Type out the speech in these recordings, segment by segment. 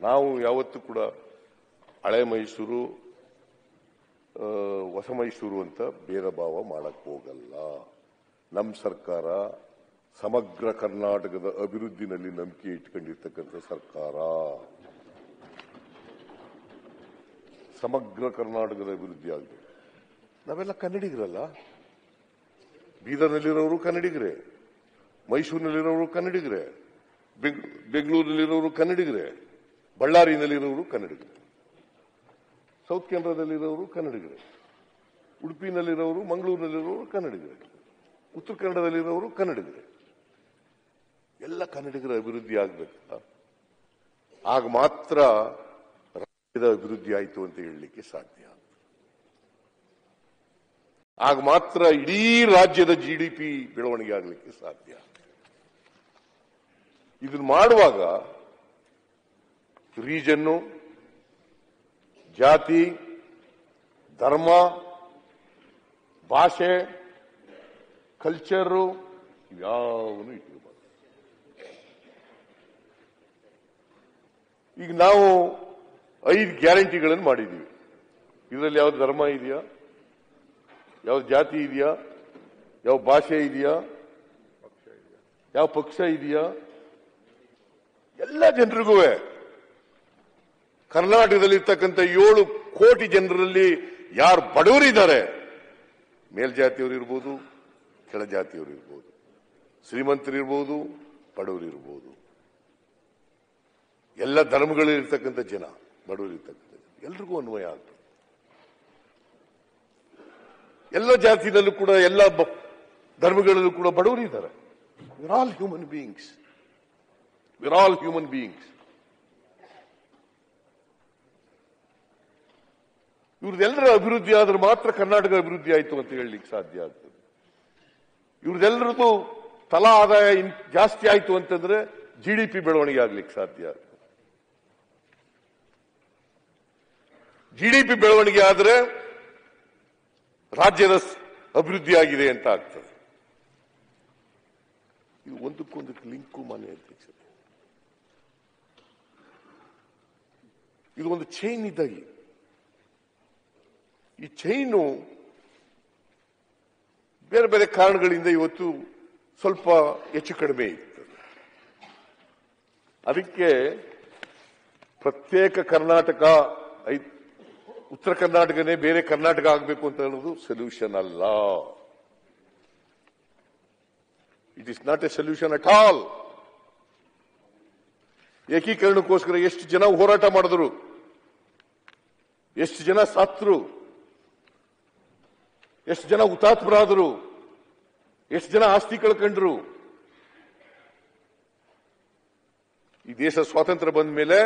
ನಾವು ಯಾವತ್ತೂ ಕೂಡ ಹಳೆ ಮೈಸೂರು ಹೊಸ ಮೈಸೂರು ಅಂತ ಬೇರೆ ಭಾವ ಮಾಡಕ್ ಹೋಗಲ್ಲ. ನಮ್ಮ ಸರ್ಕಾರ ಸಮಗ್ರ ಕರ್ನಾಟಕದ ಅಭಿವೃದ್ಧಿನಲ್ಲಿ ನಂಬಿಕೆ ಇಟ್ಕೊಂಡಿರ್ತಕ್ಕಂಥ ಸರ್ಕಾರ. ಸಮಗ್ರ ಕರ್ನಾಟಕದ ಅಭಿವೃದ್ಧಿ ಆಗಬೇಕು. ನಾವೆಲ್ಲ ಕನ್ನಡಿಗರಲ್ಲ. ಬೀದರ್ನಲ್ಲಿರೋರು ಕನ್ನಡಿಗರೇ, ಮೈಸೂರಿನಲ್ಲಿರೋರು ಕನ್ನಡಿಗರೇ, ಬೆಂಗ್- ಬೆಂಗಳೂರಿನಲ್ಲಿರೋರು ಕನ್ನಡಿಗರೇ. ಬಳ್ಳಾರಿನಲ್ಲಿರೋರು ಕನ್ನಡಿಗರು. ಸೌತ್ ಕೇಂದ್ರದಲ್ಲಿರೋರು ಕನ್ನಡಿಗರೇ. ಉಡುಪಿನಲ್ಲಿರೋರು ಮಂಗಳೂರಿನಲ್ಲಿರುವವರು ಕನ್ನಡಿಗರೇ. ಉತ್ತರ ಕನ್ನಡದಲ್ಲಿರೋರು ಕನ್ನಡಿಗರೇ. ಎಲ್ಲ ಕನ್ನಡಿಗರ ಅಭಿವೃದ್ಧಿ ಆಗಬೇಕು. ಆಗ ಮಾತ್ರ ರಾಜ್ಯದ ಅಭಿವೃದ್ಧಿ ಆಯಿತು ಅಂತ ಹೇಳಲಿಕ್ಕೆ ಸಾಧ್ಯ. ಆಗ ಮಾತ್ರ ಇಡೀ ರಾಜ್ಯದ ಜಿಡಿಪಿ ಬೆಳವಣಿಗೆ ಆಗಲಿಕ್ಕೆ ಸಾಧ್ಯ. ಇದನ್ನು ಮಾಡುವಾಗ ರೀಜನ್ನು, ಜಾತಿ, ಧರ್ಮ, ಭಾಷೆ, ಕಲ್ಚರು ಯಾವನು ಇಟ್ಕೋಬಾರ್ದು ಈಗ ನಾವು ಐದು ಗ್ಯಾರಂಟಿಗಳನ್ನು ಮಾಡಿದ್ದೀವಿ. ಇದರಲ್ಲಿ ಯಾವ ಧರ್ಮ ಇದೆಯಾ? ಯಾವ ಜಾತಿ ಇದೆಯಾ? ಯಾವ ಭಾಷೆ ಇದೆಯಾ? ಯಾವ ಪಕ್ಷ ಇದೆಯಾ? ಎಲ್ಲ ಜನರಿಗೂ ಕರ್ನಾಟಕದಲ್ಲಿರ್ತಕ್ಕಂಥ ಏಳು ಕೋಟಿ ಜನರಲ್ಲಿ ಯಾರು ಬಡವರಿದ್ದಾರೆ? ಮೇಲ್ಜಾತಿಯವರು ಇರ್ಬೋದು ಕೆಳಜಾತಿಯವರು ಇರ್ಬೋದು. ಶ್ರೀಮಂತರಿರ್ಬೋದು ಬಡವರಿರ್ಬೋದು ಎಲ್ಲ ಧರ್ಮಗಳಿರ್ತಕ್ಕಂಥ ಜನ ಬಡವರಿರ್ತಕ್ಕಂಥ ಜನ. ಎಲ್ರಿಗೂ ಅನ್ವಯ ಆಗ್ತದೆ ಎಲ್ಲ ಜಾತಿನಲ್ಲೂ ಕೂಡ, ಎಲ್ಲ ಧರ್ಮಗಳಲ್ಲೂ ಕೂಡ ಬಡವರು ಇದ್ದಾರೆ we're all human beings we're all human beings ಇವ್ರದೆಲ್ಲರ ಅಭಿವೃದ್ಧಿ ಆದ್ರೆ ಮಾತ್ರ ಕರ್ನಾಟಕ ಅಭಿವೃದ್ಧಿ ಆಯಿತು ಅಂತ ಹೇಳಲಿಕ್ಕೆ ಸಾಧ್ಯ ಆಗ್ತದೆ. ಇವ್ರದೆಲ್ಲರದು ತಲಾ ಆದಾಯ ಜಾಸ್ತಿ ಆಯಿತು ಅಂತಂದ್ರೆ ಜಿಡಿಪಿ ಬೆಳವಣಿಗೆ ಆಗ್ಲಿಕ್ಕೆ ಸಾಧ್ಯ ಆಗ್ತದೆ. ಜಿಡಿಪಿ ಬೆಳವಣಿಗೆ ಆದ್ರೆ ರಾಜ್ಯದ ಅಭಿವೃದ್ಧಿ ಆಗಿದೆ ಅಂತ ಆಗ್ತದೆ. ಇದು ಒಂದಕ್ಕೊಂದಕ್ಕೆ ಲಿಂಕು ಮಾನ್ಯ ಇದು ಒಂದು ಚೈನ್ ಇದ್ದಾಗಿ ಈ ಚೈನು ಬೇರೆ ಬೇರೆ ಕಾರಣಗಳಿಂದ ಇವತ್ತು ಸ್ವಲ್ಪ ಹೆಚ್ಚು ಕಡಿಮೆ ಇತ್ತು. ಅದಕ್ಕೆ ಪ್ರತ್ಯೇಕ ಕರ್ನಾಟಕ ಉತ್ತರ ಕರ್ನಾಟಕನೇ ಬೇರೆ ಕರ್ನಾಟಕ ಆಗಬೇಕು ಅಂತ ಹೇಳೋದು ಸೊಲ್ಯೂಷನ್ ಅಲ್ಲ. It is not a solution at all ಏಕೀಕರಣಕ್ಕೋಸ್ಕರ ಎಷ್ಟು ಜನ ಹೋರಾಟ ಮಾಡಿದ್ರು, ಎಷ್ಟು ಜನ ಸತ್ರು ಎಷ್ಟು ಜನ ಹುತಾತ್ಮರಾದರು, ಎಷ್ಟು ಜನ ಆಸ್ತಿ ಕಳ್ಕೊಂಡ್ರು. ಈ ದೇಶ ಸ್ವಾತಂತ್ರ್ಯ ಬಂದ ಮೇಲೆ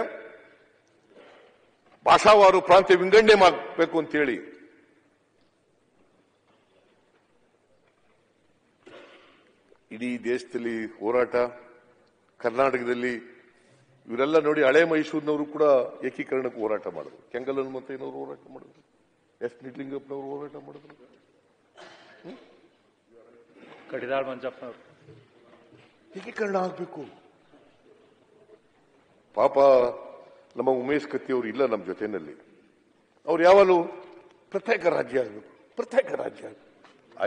ಭಾಷಾವಾರು ಪ್ರಾಂತ್ಯ ವಿಂಗಡಣೆ ಮಾಡಬೇಕು ಅಂತೇಳಿ. ಇಡೀ ದೇಶದಲ್ಲಿ ಹೋರಾಟ, ಕರ್ನಾಟಕದಲ್ಲಿ ಇವರೆಲ್ಲ ನೋಡಿ ಹಳೆ ಮೈಸೂರಿನವರು ಕೂಡ ಏಕೀಕರಣಕ್ಕೆ ಹೋರಾಟ ಮಾಡಿದ್ರು. ಕೆಂಗಲ್ ಹನುಮಂತಯ್ಯನವರು ಹೋರಾಟ ಮಾಡಿದ್ರು. ಎಸ್. ನಿಟ್ಲಿಂಗಪ್ಪನವರು ಹೋರಾಟ ಮಾಡಿದ್ರು. ಕಡಿದಾಳ್ ಮಂಜಪ್ಪನವರು. ಏಕೀಕರಣ ಆಗ್ಬೇಕು. ಪಾಪ ನಮ್ಮ ಉಮೇಶ್ ಕತ್ತಿಯವರು ಇಲ್ಲ ನಮ್ಮ ಜೊತೆನಲ್ಲಿ. ಅವ್ರು ಯಾವಾಗಲೂ ಪ್ರತ್ಯೇಕ ರಾಜ್ಯ ಆಗಬೇಕು. ಪ್ರತ್ಯೇಕ ರಾಜ್ಯ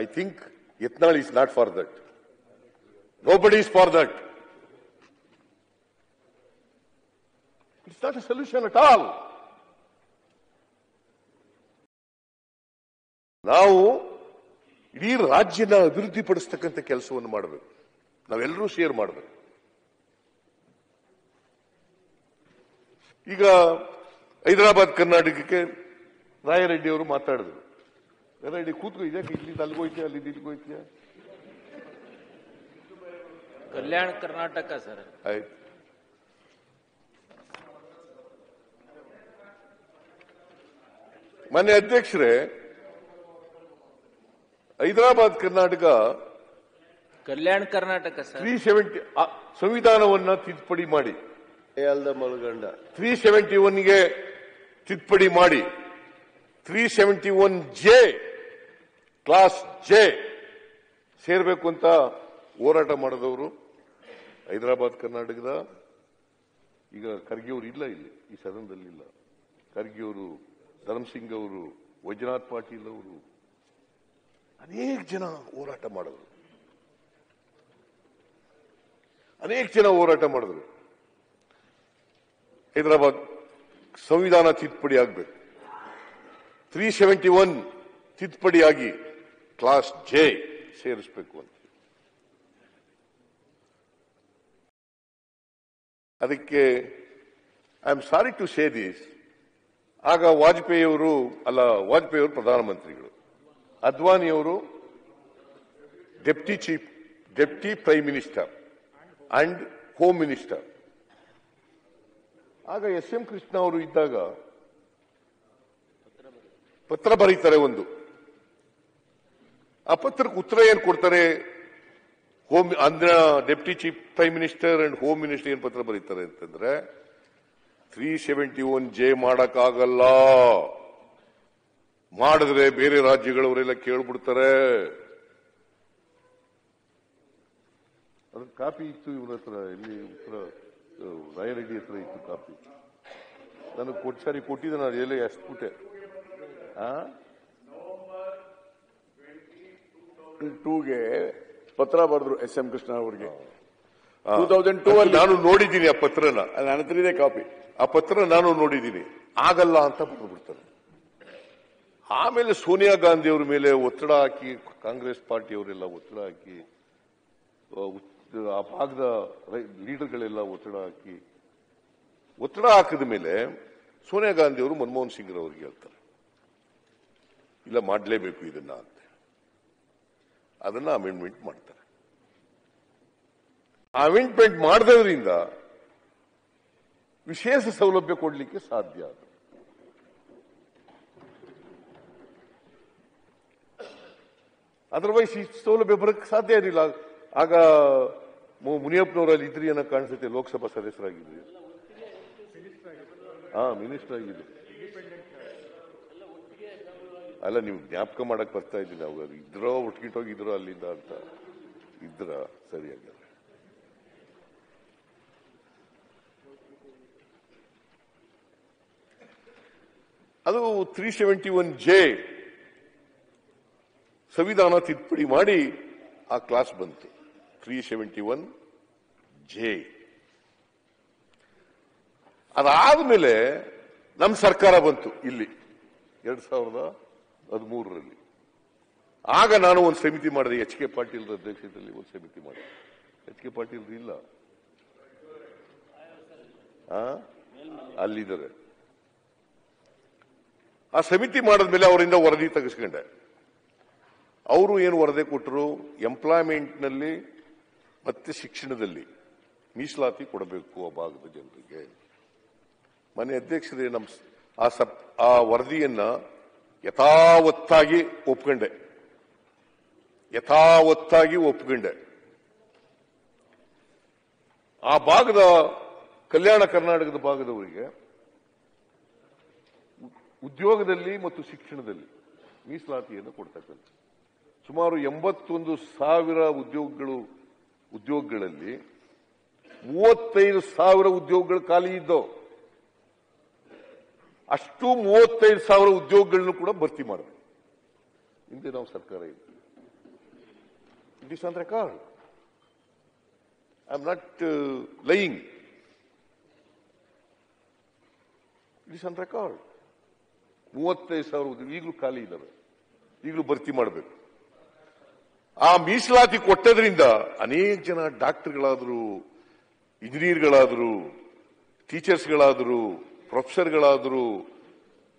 I think Yatnal is not for that nobody is for that it's not a solution at all ನಾವು ಇಡೀ ರಾಜ್ಯನ ಅಭಿವೃದ್ಧಿಪಡಿಸ್ತಕ್ಕಂಥ ಕೆಲಸವನ್ನು ಮಾಡಬೇಕು. ನಾವೆಲ್ಲರೂ ಶೇರ್ ಮಾಡಬೇಕು. ಈಗ ಹೈದರಾಬಾದ್ ಕರ್ನಾಟಕಕ್ಕೆ ರಾಯರೆಡ್ಡಿ ಅವರು ಮಾತಾಡಿದ್ರು. ರಾಯರೆಡ್ಡಿ ಕೂತ್ಕೋ ಇದಕ್ಕೆ ಇಲ್ಲಿಂದ ಅಲ್ಲಿಗೋಯ್ತೀಯ ಅಲ್ಲಿ ಇಲ್ಲಿಗೋಯ್ತೀಯ? ಕಲ್ಯಾಣ ಕರ್ನಾಟಕ ಸರ್. ಆಯ್ತು. ಮೊನ್ನೆ ಅಧ್ಯಕ್ಷರೇ ಹೈದರಾಬಾದ್ ಕರ್ನಾಟಕ ಕಲ್ಯಾಣ ಕರ್ನಾಟಕ ತ್ರೀ ಸೆವೆಂಟಿ ಸಂವಿಧಾನವನ್ನ ತಿದ್ದುಪಡಿ ಮಾಡಿ. ಅಲ್ದ ಮಲ್ಗಂಡ. ತ್ರೀ ಸೆವೆಂಟಿ ಒನ್ಗೆ ತಿದ್ದುಪಡಿ ಮಾಡಿ. Three seventy one J clause J ಸೇರ್ಬೇಕು ಅಂತ ಹೋರಾಟ ಮಾಡಿದವರು ಹೈದರಾಬಾದ್ ಕರ್ನಾಟಕದ. ಈಗ ಖರ್ಗೆ ಅವರು ಇಲ್ಲ ಇಲ್ಲಿ ಈ ಸದನದಲ್ಲಿ ಇಲ್ಲ ಖರ್ಗೆ ಅವರು ಧರ್ಮಸಿಂಗ್ ಅವರು ವೈಜನಾಥ್ ಪಾಟೀಲ್ ಅವರು ಅನೇಕ ಜನ ಹೋರಾಟ ಮಾಡಿದ್ರು. ಅನೇಕ ಜನ ಹೋರಾಟ ಮಾಡಿದ್ರು. ಹೈದರಾಬಾದ್ ಸಂವಿಧಾನ ತಿದ್ದುಪಡಿ ಆಗ್ಬೇಕು. ತ್ರೀ ಸೆವೆಂಟಿ ಒನ್ ತಿದ್ದುಪಡಿಯಾಗಿ ಕ್ಲಾಸ್ ಜೆ ಸೇರಿಸಬೇಕು ಅಂತ. ಅದಕ್ಕೆ I am sorry to say this ಆಗ ವಾಜಪೇಯಿ ಅವರು ಅಲ್ಲ ವಾಜಪೇಯಿ ಅವರು ಪ್ರಧಾನಮಂತ್ರಿಗಳು. ಅದ್ವಾನಿ ಅವರು deputy chief, deputy prime minister and home minister. ಆಗ ಎಸ್ ಎಂ ಕೃಷ್ಣ ಅವರು ಇದ್ದಾಗ ಪತ್ರ ಬರೀತಾರೆ ಒಂದು. ಆ ಪತ್ರಕ್ಕೆ ಉತ್ತರ ಏನ್ ಕೊಡ್ತಾರೆ? ಹೋಮ್, ಅಂದ್ರ deputy chief, prime minister and home minister ಏನ್ ಪತ್ರ ಬರೀತಾರೆ ಅಂತಂದ್ರೆ, ತ್ರೀ ಸೆವೆಂಟಿ ಒನ್ ಜೆ ಮಾಡಕ್ಕಾಗಲ್ಲ. ಮಾಡಿದ್ರೆ ಬೇರೆ ರಾಜ್ಯಗಳವರೆಲ್ಲ ಕೇಳ್ಬಿಡ್ತಾರೆ. ಅದ್ರ ಕಾಪಿ ಇತ್ತು ಇವ್ರ ಹತ್ರ ಇಲ್ಲಿ ಉತ್ತರ ರಾಯರೆಡ್ಡಿ ಹತ್ರ ಇತ್ತು ಕಾಪಿ. ನಾನು ಕೊಟ್ಸಾರಿ ಕೊಟ್ಟಿದ್ದೆ ನಾನು ಎಲ್ಲ ಎಷ್ಟ್ಬಿಟ್ಟೆ ಆ? ಟೂಗೆ ಪತ್ರ ಬರೆದ್ರು ಎಸ್ ಎಂ ಕೃಷ್ಣ ಅವರಿಗೆ. ಟೂ ತೌಸಂಡ್ ಟೂ ಅಲ್ಲಿ ನಾನು ನೋಡಿದ್ದೀನಿ ಆ ಪತ್ರನ. ನನ್ನ ಹತ್ರ ಇದೆ ಕಾಪಿ. ಆ ಪತ್ರ ನಾನು ನೋಡಿದ್ದೀನಿ. ಆಗಲ್ಲ ಅಂತ ಬಿಡ್ತಾರೆ ಆಮೇಲೆ ಸೋನಿಯಾ ಗಾಂಧಿ ಅವರ ಮೇಲೆ ಒತ್ತಡ ಹಾಕಿ ಕಾಂಗ್ರೆಸ್ ಪಾರ್ಟಿಯವರೆಲ್ಲ ಒತ್ತಡ ಹಾಕಿ ಆ, ಭಾಗದ ಲೀಡರ್ಗಳೆಲ್ಲ ಒತ್ತಡ ಹಾಕಿ ಒತ್ತಡ ಹಾಕಿದ ಮೇಲೆ ಸೋನಿಯಾ ಗಾಂಧಿ ಅವರು ಮನಮೋಹನ್ ಸಿಂಗ್ ಅವ್ರಿಗೆ ಹೇಳ್ತಾರೆ. ಇಲ್ಲ ಮಾಡಲೇಬೇಕು ಇದನ್ನ ಅಂತ ಅದನ್ನ ಅಮೆಂಡ್ಮೆಂಟ್ ಮಾಡ್ತಾರೆ. ಅಮೆಂಡ್ಮೆಂಟ್ ಮಾಡದ್ರಿಂದ ವಿಶೇಷ ಸೌಲಭ್ಯ ಕೊಡಲಿಕ್ಕೆ ಸಾಧ್ಯ ಅದು ಅದರ್ವೈಸ್ ಈ ಸೌಲಭ್ಯ ಬರಕ್ಕೆ ಸಾಧ್ಯ ಇರಲಿಲ್ಲ ಆಗ ಮುನಿಯಪ್ಪನವರಲ್ಲಿ ಇದ್ರಿ ಅನ್ನೋ ಕಾಣಿಸುತ್ತೆ, ಲೋಕಸಭಾ ಸದಸ್ಯರಾಗಿದ್ರಿ. ಹಾ, ಮಿನಿಸ್ಟರ್ ಆಗಿದ್ರು. ಅಲ್ಲ, ನೀವು ಜ್ಞಾಪಕ ಮಾಡಕ್ ಬರ್ತಾ ಇದ್ದೀನಿ ಅವಾಗ ಇದ್ರೋ ಒಟ್ಗಿಟ್ಟೋಗಿದ್ರೋ ಅಲ್ಲಿಂದ ಅಂತ. ಇದ್ರ ಸರಿಯಾಗಿ ಅದು ತ್ರೀ ಸೆವೆಂಟಿ ಒನ್ ಜೆ ಸಂವಿಧಾನ ತಿದ್ದುಪಡಿ ಮಾಡಿ ಆ ಕ್ಲಾಸ್ ಬಂತು. ತ್ರೀ ಸೆವೆಂಟಿ ಒನ್ ಜೆ ಅದಾದ್ಮೇಲೆ ನಮ್ಮ ಸರ್ಕಾರ ಬಂತು ಇಲ್ಲಿ, ಎರಡ್ ಸಾವಿರದ ಹದಿಮೂರರಲ್ಲಿ. ಆಗ ನಾನು ಒಂದು ಸಮಿತಿ ಮಾಡಿದೆ, ಎಚ್ ಕೆ ಪಾಟೀಲ್ ಅಧ್ಯಕ್ಷತೆಯಲ್ಲಿ ಒಂದು ಸಮಿತಿ ಮಾಡಿದೆ. ಎಚ್ ಕೆ ಪಾಟೀಲ್ ಇಲ್ಲ? ಅಲ್ಲಿದ್ದಾರೆ. ಆ ಸಮಿತಿ ಮಾಡಿದ್ಮೇಲೆ ಅವರಿಂದ ವರದಿ ತೆಗೆಸ್ಕೊಂಡೆ. ಅವರು ಏನು ವರದಿ ಕೊಟ್ಟರು? ಎಂಪ್ಲಾಯ್ಮೆಂಟ್ನಲ್ಲಿ ಮತ್ತೆ ಶಿಕ್ಷಣದಲ್ಲಿ ಮೀಸಲಾತಿ ಕೊಡಬೇಕು ಆ ಭಾಗದ ಜನರಿಗೆ. ಮನೆ ಅಧ್ಯಕ್ಷರೇ ನಮ್ಮ ಆ ಸಪ್ ಆ ವರದಿಯನ್ನ ಯಥಾವತ್ತಾಗಿ ಒಪ್ಕೊಂಡೆ. ಯಥಾವತ್ತಾಗಿ ಒಪ್ಕೊಂಡೆ. ಆ ಭಾಗದ ಕಲ್ಯಾಣ ಕರ್ನಾಟಕದ ಭಾಗದವರಿಗೆ ಉದ್ಯೋಗದಲ್ಲಿ ಮತ್ತು ಶಿಕ್ಷಣದಲ್ಲಿ ಮೀಸಲಾತಿಯನ್ನು ಕೊಡ್ತಕ್ಕಂಥ ಸುಮಾರು ಎಂಬತ್ತೊಂದು ಸಾವಿರ ಉದ್ಯೋಗಗಳು, ಉದ್ಯೋಗಗಳಲ್ಲಿ ಮೂವತ್ತೈದು ಸಾವಿರ ಉದ್ಯೋಗಗಳು ಖಾಲಿ ಇದ್ದವು. ಅಷ್ಟು ಮೂವತ್ತೈದು ಸಾವಿರ ಉದ್ಯೋಗಗಳನ್ನು ಕೂಡ ಭರ್ತಿ ಮಾಡಬೇಕು ಹಿಂದೆ ನಾವು ಸರ್ಕಾರ ಇದೆ it is on record I am not lying it is on record ಮೂವತ್ತೈದು ಸಾವಿರ ಉದ್ಯೋಗ ಈಗಲೂ ಖಾಲಿ ಇದ್ದಾವೆ. ಈಗಲೂ ಭರ್ತಿ ಮಾಡಬೇಕು. ಆ ಮೀಸಲಾತಿ ಕೊಟ್ಟದ್ರಿಂದ ಅನೇಕ ಜನ ಡಾಕ್ಟರ್ಗಳಾದರು, ಇಂಜಿನಿಯರ್ಗಳಾದರು, ಟೀಚರ್ಸ್ಗಳಾದರು, ಪ್ರೊಫೆಸರ್ಗಳಾದರು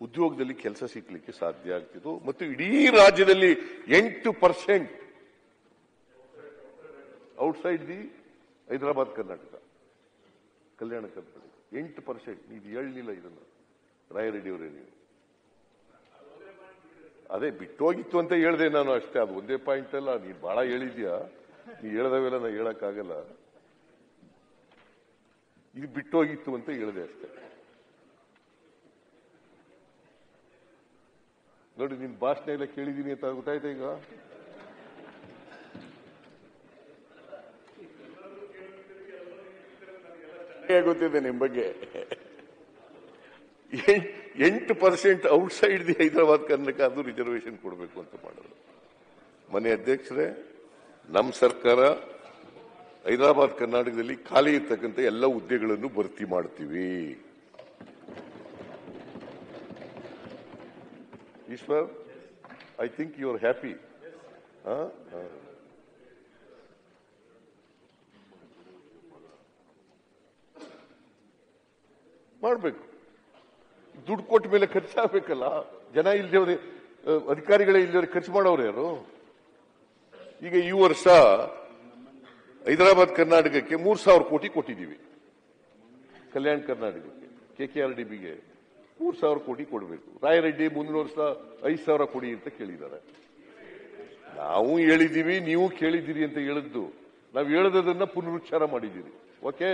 ಉದ್ಯೋಗದಲ್ಲಿ ಕೆಲಸ ಸಿಕ್ಕಲಿಕ್ಕೆ ಸಾಧ್ಯ ಆಗ್ತಿತ್ತು. ಮತ್ತು ಇಡೀ ರಾಜ್ಯದಲ್ಲಿ ಎಂಟು percent outside the Hyderabad Karnataka, Kalyana Karnataka ಎಂಟು ಪರ್ಸೆಂಟ್. ನೀವು ಹೇಳಲಿಲ್ಲ ಇದನ್ನು. ರಾಯರೆಡ್ಡಿಯವರೇ ನೀವು. ಅದೇ ಬಿಟ್ಟೋಗಿತ್ತು ಅಂತ ಹೇಳಿದೆ ನಾನು ಅಷ್ಟೇ. ಅದು ಒಂದೇ ಪಾಯಿಂಟ್ ಅಲ್ಲ. ನೀನ್ ಬಹಳ ಹೇಳಿದ್ಯಾ? ನೀ ಹೇಳ್ದವೆಲ್ಲ ನಾ ಹೇಳಕ್ಕಾಗಲ್ಲ. ಇದು ಬಿಟ್ಟೋಗಿತ್ತು ಅಂತ ಹೇಳಿದೆ ಅಷ್ಟೇ. ನೋಡಿ, ನಿನ್ ಭಾಷಣ ಎಲ್ಲ ಕೇಳಿದೀನಿ ಅಂತ ಗೊತ್ತಾಯ್ತಾ ಈಗ? ಗೊತ್ತಿದೆ ನಿಮ್ ಬಗ್ಗೆ ಎಂಟ್- percent outside the Hyderabad Karnataka ಅದು ರಿಸರ್ವೇಶನ್ ಕೊಡಬೇಕು ಅಂತ ಮಾಡೋದು ಮನೆ ಅಧ್ಯಕ್ಷರೇ ನಮ್ಮ ಸರ್ಕಾರ ಹೈದರಾಬಾದ್ ಕರ್ನಾಟಕದಲ್ಲಿ ಖಾಲಿ ಇರ್ತಕ್ಕಂಥ ಎಲ್ಲ ಹುದ್ದೆಗಳನ್ನು ಭರ್ತಿ ಮಾಡ್ತೀವಿ. Eshwar I think you are happy ಮಾಡಬೇಕು. ದುಡ್ಡು ಕೊಟ್ಟ ಮೇಲೆ ಖರ್ಚಾಗಬೇಕಲ್ಲ? ಜನ ಇಲ್ದೇವ್ರೆ ಅಧಿಕಾರಿಗಳೇ ಇಲ್ದೇವ್ರೆ ಖರ್ಚು ಮಾಡೋರು ಯಾರು? ಈಗ ಈ ವರ್ಷ ಹೈದರಾಬಾದ್ ಕರ್ನಾಟಕಕ್ಕೆ ಮೂರ್ ಸಾವಿರ ಕೋಟಿ ಕೊಟ್ಟಿದ್ದೀವಿ. ಕಲ್ಯಾಣ ಕರ್ನಾಟಕಕ್ಕೆ, ಕೆ ಕೆ ಆರ್ ಡಿ ಬಿಗೆ ಮೂರ್ ಸಾವಿರ ಕೋಟಿ ಕೊಡಬೇಕು. ರಾಯರೆಡ್ಡಿ ಮುಂದಿನ ವರ್ಷ ಐದು ಸಾವಿರ ಕೊಡಿ ಅಂತ ಕೇಳಿದ್ದಾರೆ. ನಾವು ಹೇಳಿದ್ದೀವಿ, ನೀವು ಕೇಳಿದ್ದೀರಿ ಅಂತ ಹೇಳಿದ್ದು. ನಾವು ಹೇಳದನ್ನ ಪುನರುಚ್ಚಾರ ಮಾಡಿದ್ದೀರಿ. ಓಕೆ?